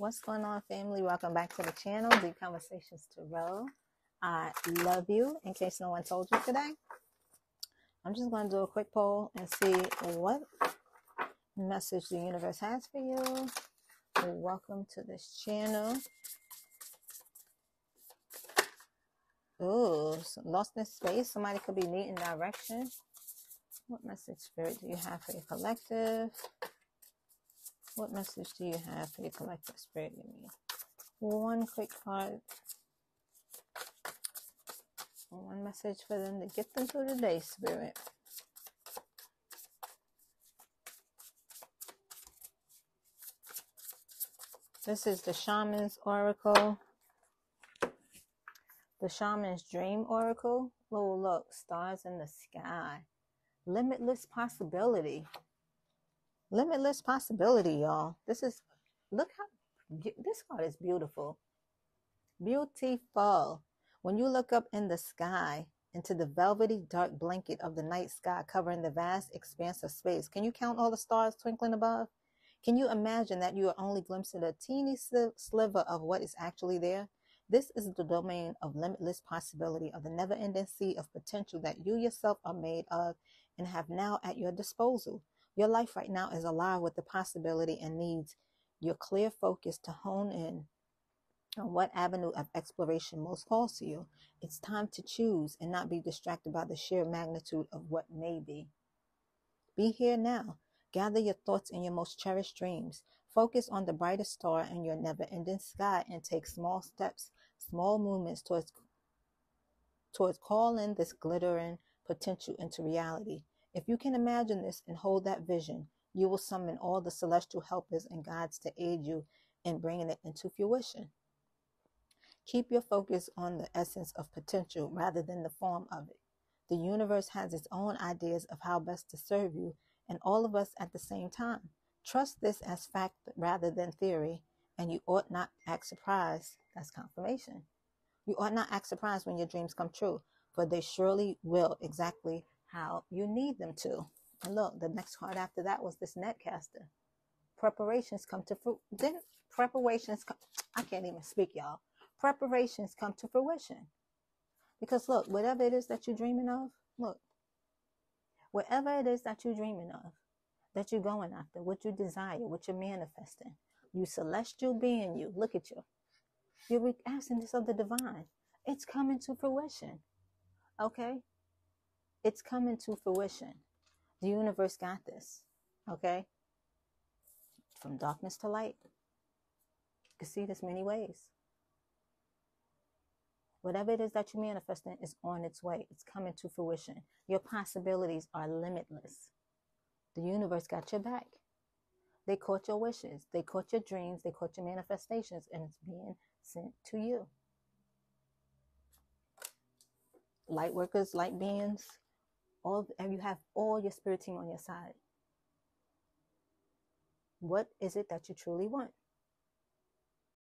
What's going on, family? Welcome back to the channel, Deep Conversations Tarot. I love you. In case no one told you today, I'm just going to do a quick poll and see what message the universe has for you. Welcome to this channel. Ooh, lost in space. Somebody could be needing direction. What message, Spirit, do you have for your collective? What message do you have for your collective spirit in me? One quick card. One message for them to get them through the day, spirit. This is the Shaman's Oracle. The Shaman's Dream Oracle. Oh, look, stars in the sky. Limitless possibility limitless possibility, y'all. This is look how this card is beautiful. Beautiful. When you look up in the sky into the velvety dark blanket of the night sky covering the vast expanse of space, can you count all the stars twinkling above? Can you imagine that you are only glimpsing a teeny sliver of what is actually there? This is the domain of limitless possibility, of the never ending sea of potential that you yourself are made of and have now at your disposal. Your life right now is alive with the possibility and needs your clear focus to hone in on what avenue of exploration most calls to you. It's time to choose and not be distracted by the sheer magnitude of what may be. Be here now. Gather your thoughts and your most cherished dreams. Focus on the brightest star in your never ending sky and take small steps, small movements towards, towards calling this glittering potential into reality. If you can imagine this and hold that vision, you will summon all the celestial helpers and guides to aid you in bringing it into fruition. Keep your focus on the essence of potential rather than the form of it. The universe has its own ideas of how best to serve you and all of us at the same time. Trust this as fact rather than theory, and you ought not act surprised. That's confirmation. You ought not act surprised when your dreams come true, for they surely will exactly how you need them to. And look, the next card after that was this netcaster. Preparations come to fruit. Then preparations come. I can't even speak, y'all. Preparations come to fruition. Because look, whatever it is that you're dreaming of, look, whatever it is that you're dreaming of, that you're going after, what you desire, what you're manifesting, you celestial being, you look at you. You're asking this of the divine. It's coming to fruition. Okay? It's coming to fruition. The universe got this. Okay? From darkness to light. You can see this many ways. Whatever it is that you're manifesting is on its way. It's coming to fruition. Your possibilities are limitless. The universe got your back. They caught your wishes. They caught your dreams. They caught your manifestations, and it's being sent to you. Light workers, light beings, all and you have all your spirit team on your side. What is it that you truly want